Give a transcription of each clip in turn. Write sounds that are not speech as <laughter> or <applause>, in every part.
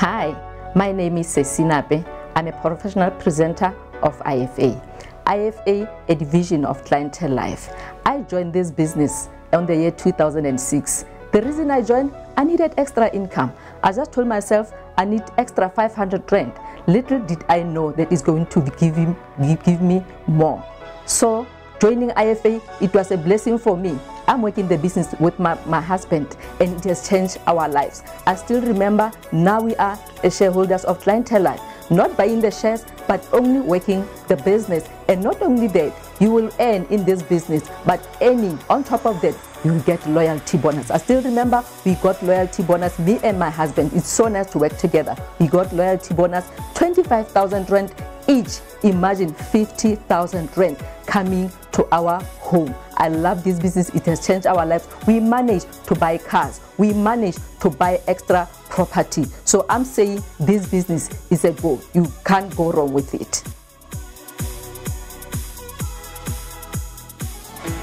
Hi, my name is Sesinape. I'm a professional presenter of IFA. IFA, a division of Clientele Life. I joined this business in the year 2006. The reason I joined, I needed extra income. I just told myself I need extra 500 rand. Little did I know that it's going to give, him, give me more. So joining IFA, it was a blessing for me. I'm working the business with my, my husband and it has changed our lives. I still remember now we are shareholders of Clientele not buying the shares, but only working the business. And not only that, you will earn in this business, but earning on top of that, you will get loyalty bonus. I still remember we got loyalty bonus, me and my husband. It's so nice to work together. We got loyalty bonus, 25,000 rand each. Imagine 50,000 rand coming to our home. I love this business. It has changed our lives. We managed to buy cars. We managed to buy extra property. So I'm saying this business is a go. You can't go wrong with it.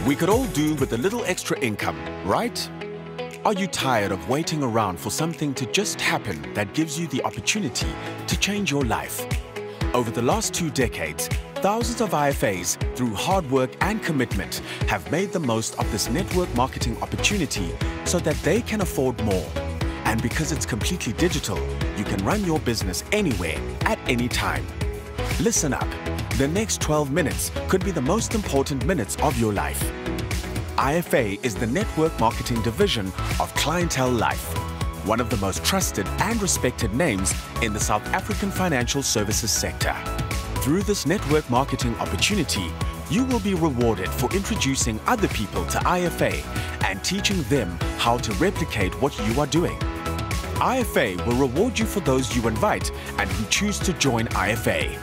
We could all do with a little extra income, right? Are you tired of waiting around for something to just happen that gives you the opportunity to change your life? Over the last two decades, thousands of IFAs, through hard work and commitment, have made the most of this network marketing opportunity so that they can afford more. And because it's completely digital, you can run your business anywhere, at any time. Listen up. The next 12 minutes could be the most important minutes of your life. IFA is the network marketing division of Clientele Life, one of the most trusted and respected names in the South African financial services sector. Through this network marketing opportunity, you will be rewarded for introducing other people to IFA and teaching them how to replicate what you are doing. IFA will reward you for those you invite and who choose to join IFA.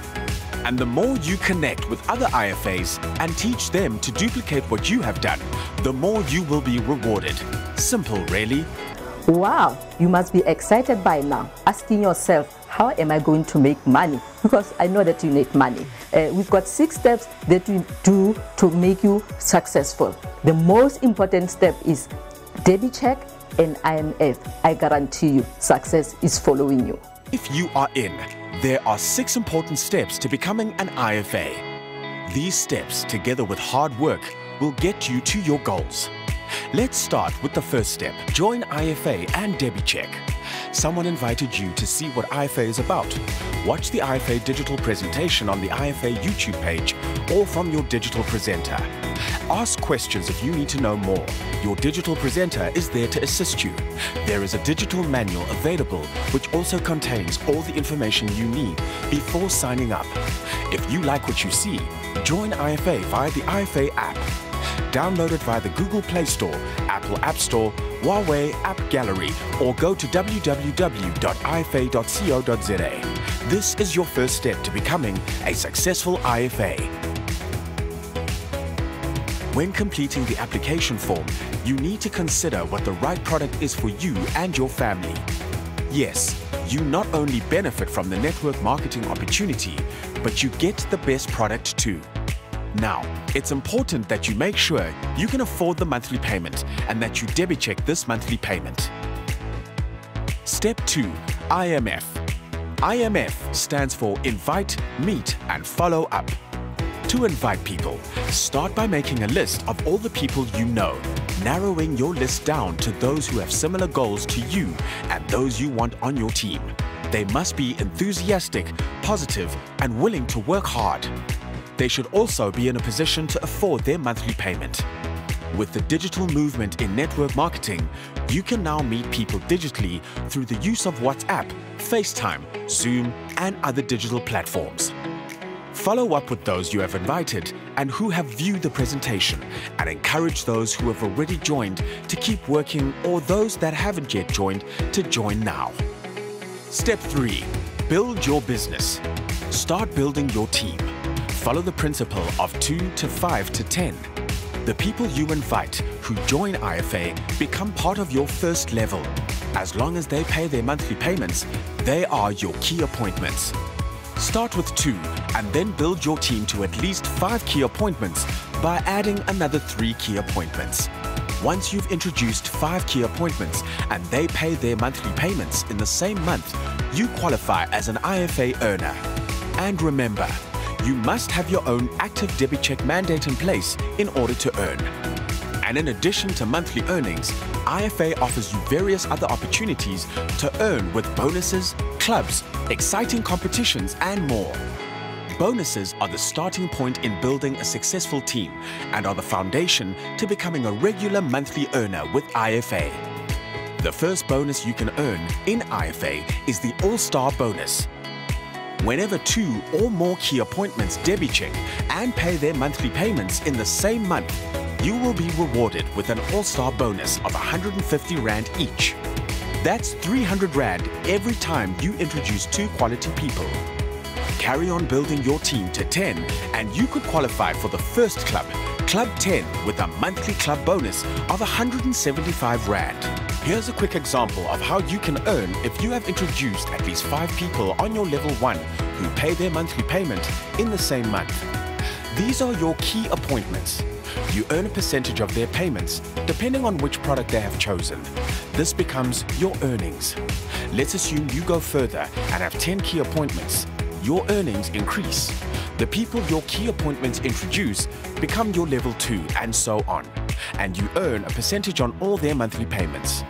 And the more you connect with other IFAs and teach them to duplicate what you have done, the more you will be rewarded. Simple, really. Wow, you must be excited by now, asking yourself, how am I going to make money? <laughs> Because I know that you need money. Uh, we've got six steps that we do to make you successful. The most important step is DebiCheck and IMF. I guarantee you, success is following you. If you are in, there are six important steps to becoming an IFA. These steps, together with hard work, will get you to your goals. Let's start with the first step. Join IFA and DebiCheck. Someone invited you to see what IFA is about. Watch the IFA digital presentation on the IFA YouTube page or from your digital presenter. Ask questions if you need to know more. Your digital presenter is there to assist you. There is a digital manual available which also contains all the information you need before signing up. If you like what you see, join IFA via the IFA app. Download it via the Google Play Store, Apple App Store, Huawei App Gallery, or go to www.ifa.co.za. This is your first step to becoming a successful IFA. When completing the application form, you need to consider what the right product is for you and your family. Yes, you not only benefit from the network marketing opportunity, but you get the best product too. Now, it's important that you make sure you can afford the monthly payment and that you DebiCheck this monthly payment. Step 2. IMF. IMF stands for Invite, Meet and Follow Up. To invite people, start by making a list of all the people you know, narrowing your list down to those who have similar goals to you and those you want on your team. They must be enthusiastic, positive and willing to work hard. They should also be in a position to afford their monthly payment. With the digital movement in network marketing, you can now meet people digitally through the use of WhatsApp, FaceTime, Zoom, and other digital platforms. Follow up with those you have invited and who have viewed the presentation and encourage those who have already joined to keep working or those that haven't yet joined to join now. Step 3. Build your business. Start building your team. Follow the principle of 2 to 5 to 10. The people you invite who join IFA become part of your first level. As long as they pay their monthly payments, they are your key appointments. Start with two and then build your team to at least five key appointments by adding another three key appointments. Once you've introduced five key appointments and they pay their monthly payments in the same month, you qualify as an IFA earner. And remember, you must have your own active DebiCheck mandate in place in order to earn. And in addition to monthly earnings, IFA offers you various other opportunities to earn with bonuses, clubs, exciting competitions, and more. Bonuses are the starting point in building a successful team and are the foundation to becoming a regular monthly earner with IFA. The first bonus you can earn in IFA is the All-Star Bonus. Whenever two or more key appointments DebiCheck and pay their monthly payments in the same month, you will be rewarded with an All-Star bonus of 150 Rand each. That's 300 Rand every time you introduce two quality people. Carry on building your team to 10 and you could qualify for the first club, Club 10, with a monthly club bonus of 175 Rand. Here's a quick example of how you can earn if you have introduced at least five people on your level 1 who pay their monthly payment in the same month. These are your key appointments. You earn a percentage of their payments depending on which product they have chosen. This becomes your earnings. Let's assume you go further and have 10 key appointments. Your earnings increase. The people your key appointments introduce become your level 2 and so on. And you earn a percentage on all their monthly payments.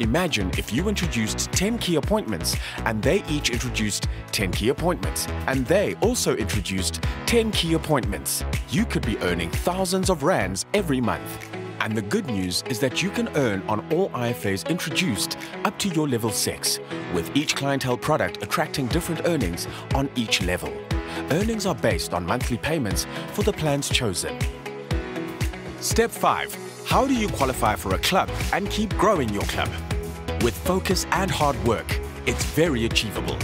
Imagine if you introduced 10 key appointments and they each introduced 10 key appointments and they also introduced 10 key appointments. You could be earning thousands of rands every month. And the good news is that you can earn on all IFAs introduced up to your level 6, with each clientele product attracting different earnings on each level. Earnings are based on monthly payments for the plans chosen. Step 5. How do you qualify for a club and keep growing your club? With focus and hard work, it's very achievable.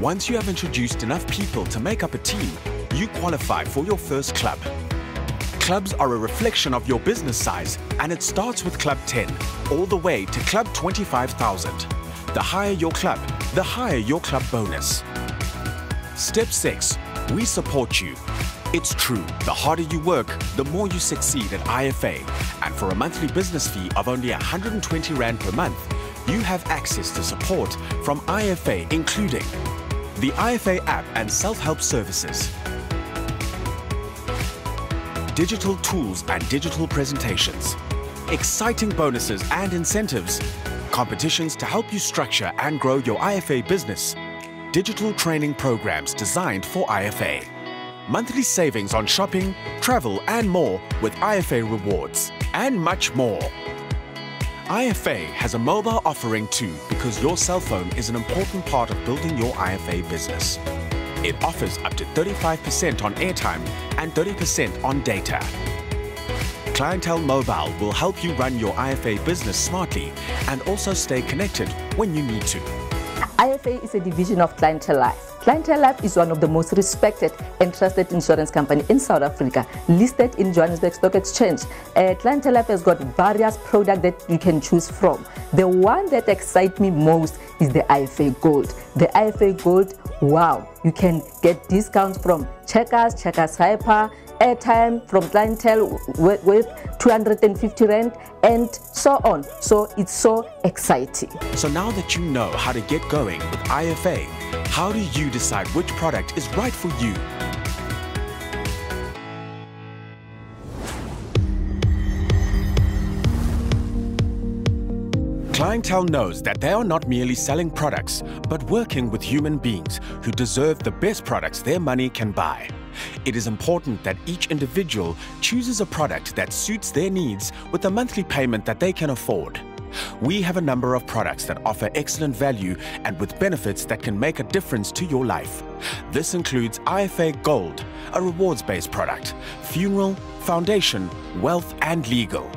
Once you have introduced enough people to make up a team, you qualify for your first club. Clubs are a reflection of your business size and it starts with Club 10 all the way to Club 25,000. The higher your club, the higher your club bonus. Step 6. We support you. It's true, the harder you work, the more you succeed at IFA. And for a monthly business fee of only 120 Rand per month, you have access to support from IFA including the IFA app and self-help services, digital tools and digital presentations, exciting bonuses and incentives, competitions to help you structure and grow your IFA business, digital training programs designed for IFA, monthly savings on shopping, travel and more with IFA rewards, and much more. IFA has a mobile offering too because your cell phone is an important part of building your IFA business. It offers up to 35% on airtime and 30% on data. Clientele Mobile will help you run your IFA business smartly and also stay connected when you need to. IFA is a division of Clientele Life. Clientele Life is one of the most respected and trusted insurance company in South Africa, listed in Johannesburg Stock Exchange. Uh, Clientele Life has got various products that you can choose from. The one that excites me most is the IFA Gold. The IFA Gold, wow, you can get discounts from Checkers, Checkers Hyper, airtime from clientele with, with 250 rand and so on. So it's so exciting. So now that you know how to get going with IFA, how do you decide which product is right for you? Clientele knows that they are not merely selling products, but working with human beings who deserve the best products their money can buy. It is important that each individual chooses a product that suits their needs with a monthly payment that they can afford. We have a number of products that offer excellent value and with benefits that can make a difference to your life. This includes IFA Gold, a rewards-based product, funeral, foundation, wealth and legal.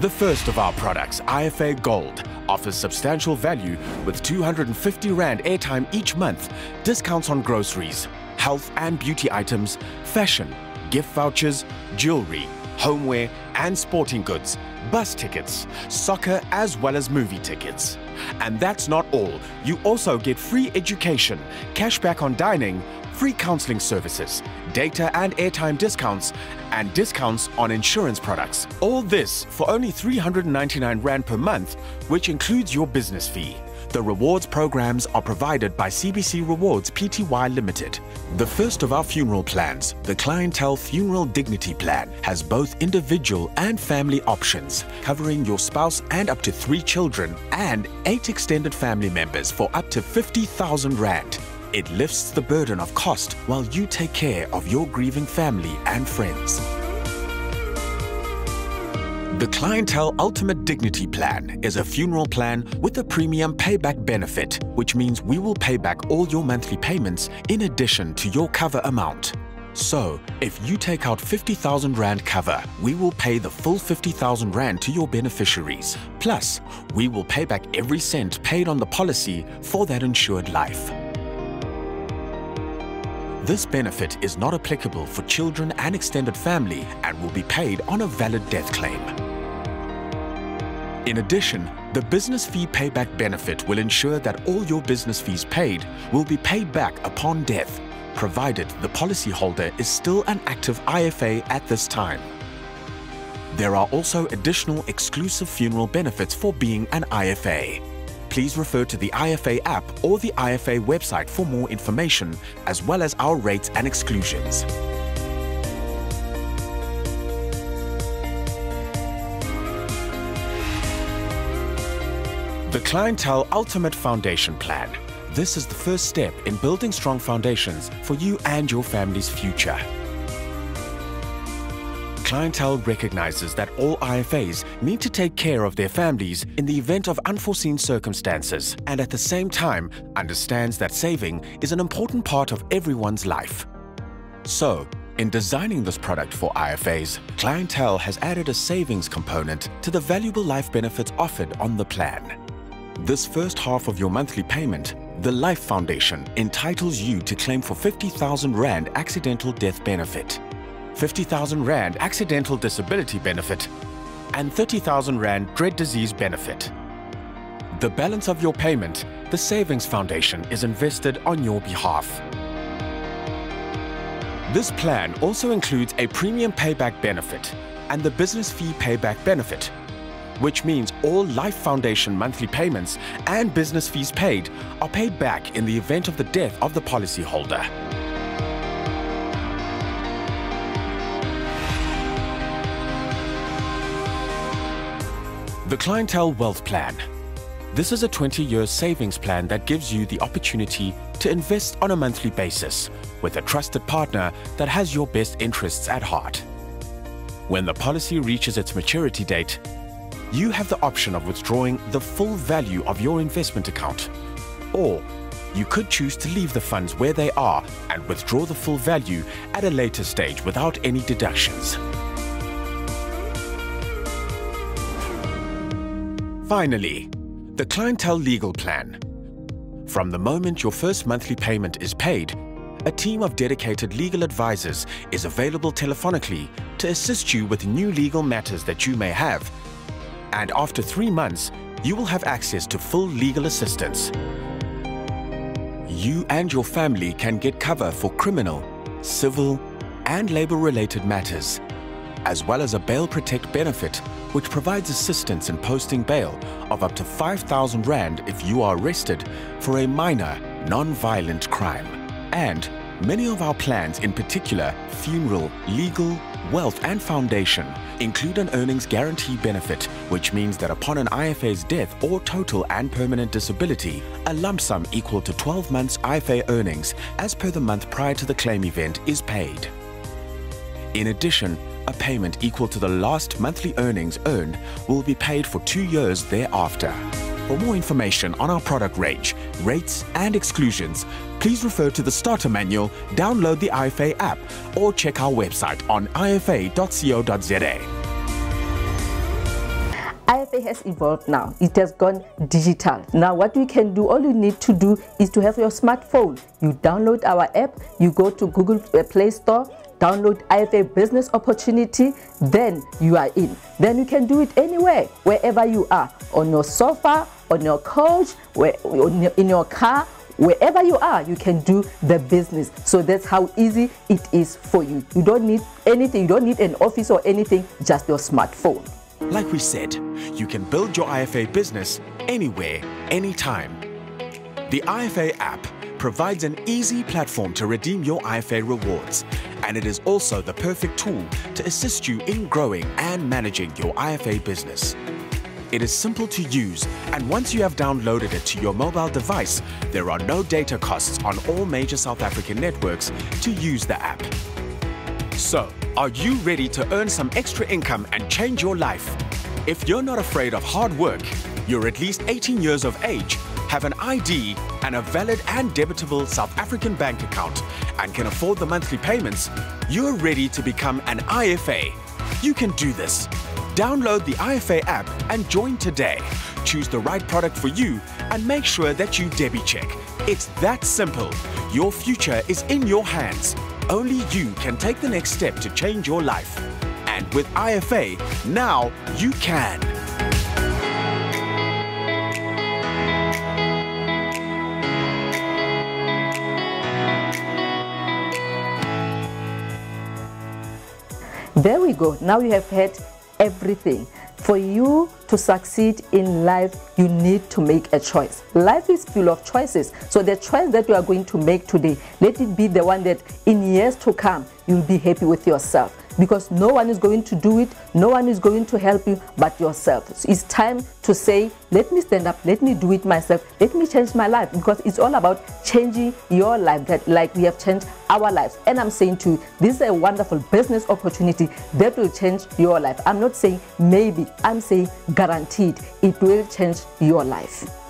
The first of our products, IFA Gold, offers substantial value with 250 Rand airtime each month, discounts on groceries, health and beauty items, fashion, gift vouchers, jewelry, homeware and sporting goods, bus tickets, soccer as well as movie tickets. And that's not all. You also get free education, cashback on dining, free counseling services, data and airtime discounts, and discounts on insurance products. All this for only 399 Rand per month, which includes your business fee. The rewards programs are provided by CBC Rewards Pty Limited. The first of our funeral plans, the Clientele Funeral Dignity Plan, has both individual and family options, covering your spouse and up to three children and eight extended family members for up to 50,000 Rand. It lifts the burden of cost while you take care of your grieving family and friends. The Clientele Ultimate Dignity Plan is a funeral plan with a premium payback benefit, which means we will pay back all your monthly payments in addition to your cover amount. So, if you take out 50,000 Rand cover, we will pay the full 50,000 Rand to your beneficiaries. Plus, we will pay back every cent paid on the policy for that insured life. This benefit is not applicable for children and extended family and will be paid on a valid death claim. In addition, the business fee payback benefit will ensure that all your business fees paid will be paid back upon death, provided the policyholder is still an active IFA at this time. There are also additional exclusive funeral benefits for being an IFA. Please refer to the IFA app or the IFA website for more information, as well as our rates and exclusions. The Clientele Ultimate Foundation Plan. This is the first step in building strong foundations for you and your family's future. Clientele recognizes that all IFAs need to take care of their families in the event of unforeseen circumstances and at the same time understands that saving is an important part of everyone's life. So, in designing this product for IFAs, Clientele has added a savings component to the valuable life benefits offered on the plan. This first half of your monthly payment, the Life Foundation entitles you to claim for 50,000 Rand accidental death benefit, 50,000 Rand accidental disability benefit, and 30,000 Rand dread disease benefit. The balance of your payment, the Savings Foundation is invested on your behalf. This plan also includes a premium payback benefit and the business fee payback benefit, which means all Life Foundation monthly payments and business fees paid are paid back in the event of the death of the policyholder. The Clientele Wealth Plan. This is a 20-year savings plan that gives you the opportunity to invest on a monthly basis with a trusted partner that has your best interests at heart. When the policy reaches its maturity date, you have the option of withdrawing the full value of your investment account. Or you could choose to leave the funds where they are and withdraw the full value at a later stage without any deductions. Finally, the Clientele Legal Plan. From the moment your first monthly payment is paid, a team of dedicated legal advisors is available telephonically to assist you with new legal matters that you may have and after three months, you will have access to full legal assistance. You and your family can get cover for criminal, civil, and labor-related matters, as well as a Bail Protect benefit, which provides assistance in posting bail of up to 5,000 Rand if you are arrested for a minor, non-violent crime. And many of our plans, in particular funeral, legal, wealth and foundation, include an earnings guarantee benefit, which means that upon an IFA's death or total and permanent disability, a lump sum equal to 12 months IFA earnings as per the month prior to the claim event is paid. In addition, a payment equal to the last monthly earnings earned will be paid for two years thereafter. For more information on our product range, rates and exclusions, please refer to the starter manual, download the IFA app or check our website on ifa.co.za. IFA has evolved now. It has gone digital. Now what we can do, all you need to do is to have your smartphone. You download our app, you go to Google uh, Play Store, download IFA Business Opportunity, then you are in. Then you can do it anywhere, wherever you are, on your sofa, on your couch, where, in your car, wherever you are you can do the business. So that's how easy it is for you. You don't need anything. You don't need an office or anything just your smartphone. Like we said you can build your ifa business anywhere anytime. The ifa app provides an easy platform to redeem your ifa rewards and it is also the perfect tool to assist you in growing and managing your ifa business it is simple to use, and once you have downloaded it to your mobile device, there are no data costs on all major South African networks to use the app. So, are you ready to earn some extra income and change your life? If you're not afraid of hard work, you're at least 18 years of age, have an ID and a valid and debitable South African bank account, and can afford the monthly payments, you're ready to become an IFA. You can do this. Download the IFA app and join today. Choose the right product for you and make sure that you DebiCheck. It's that simple. Your future is in your hands. Only you can take the next step to change your life. And with IFA, now you can. There we go. Now you have had everything. For you to succeed in life, you need to make a choice. Life is full of choices. So the choice that you are going to make today, let it be the one that in years to come, you'll be happy with yourself because no one is going to do it, no one is going to help you but yourself. So it's time to say, let me stand up, let me do it myself, let me change my life because it's all about changing your life that like we have changed our lives. And I'm saying to you, this is a wonderful business opportunity that will change your life. I'm not saying maybe, I'm saying guaranteed it will change your life.